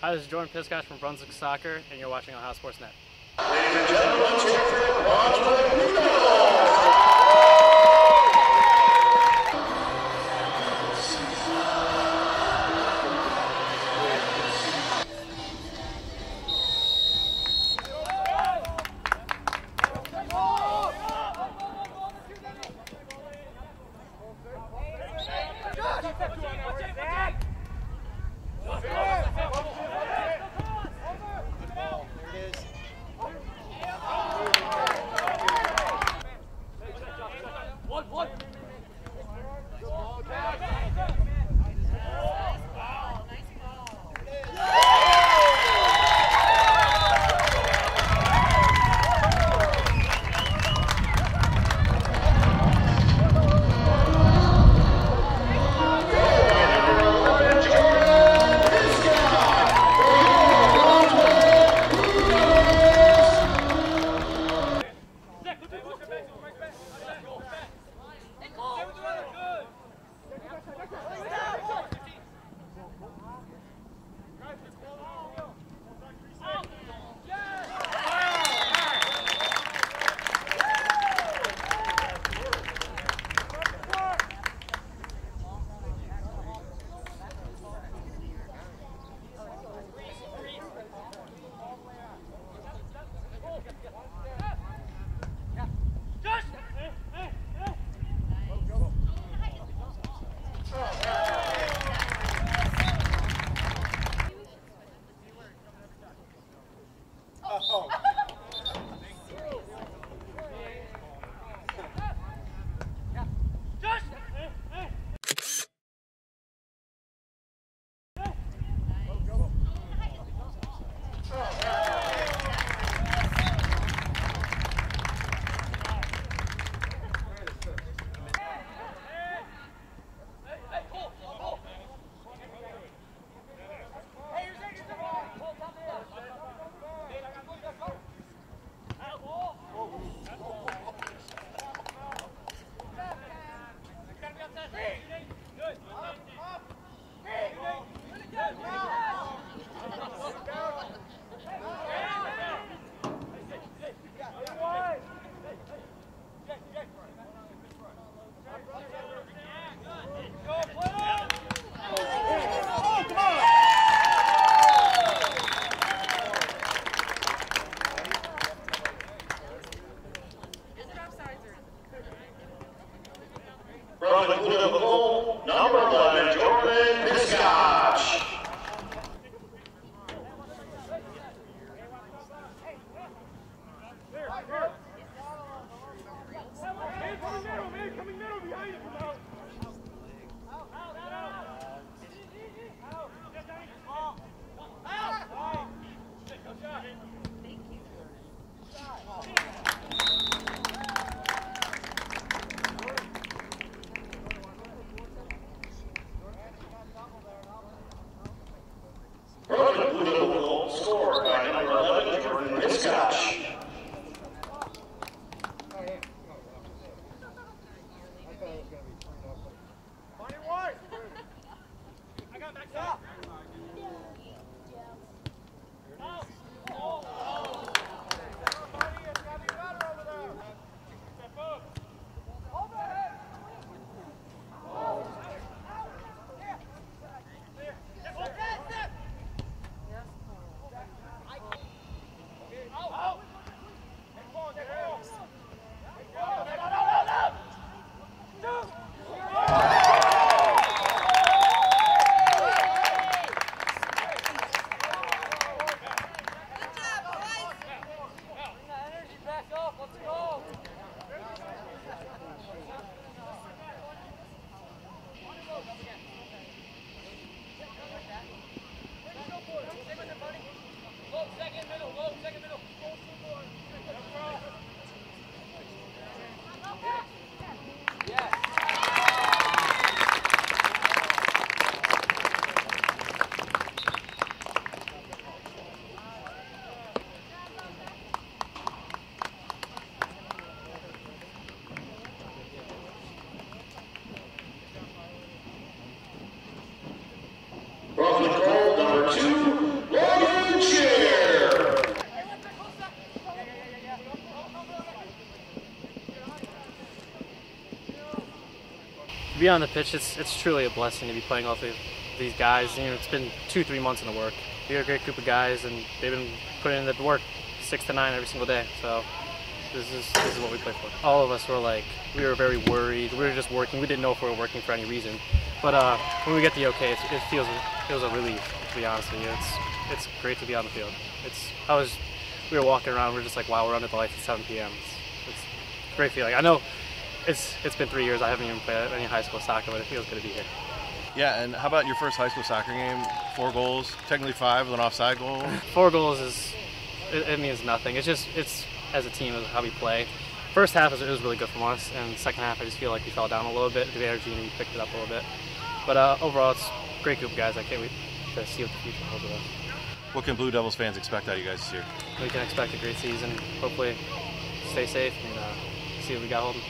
Hi, this is Jordan Piscotch from Brunswick Soccer, and you're watching Ohio Sports Net. Ladies and gentlemen, Number four, number 11, Oh. To be on the pitch, it's it's truly a blessing to be playing off of these guys. You know, it's been two, three months in the work. We're a great group of guys, and they've been putting in the work six to nine every single day. So this is this is what we play for. All of us were like, we were very worried. We were just working. We didn't know if we were working for any reason. But uh, when we get the okay, it's, it feels it feels a relief. To be honest with you, it's it's great to be on the field. It's I was we were walking around. We are just like, wow, we're under the lights at 7 p.m. It's, it's a great feeling. I know it's it's been three years. I haven't even played any high school soccer, but it feels good to be here. Yeah, and how about your first high school soccer game? Four goals, technically five with an offside goal. Four goals is it, it means nothing. It's just it's as a team is how we play. First half was, it was really good from us, and second half I just feel like we fell down a little bit. The energy and we picked it up a little bit. But uh, overall, it's a great group of guys. I can't wait to see what the future holds with us. What can Blue Devils fans expect out of you guys this year? We can expect a great season. Hopefully, stay safe and uh, see what we got holding.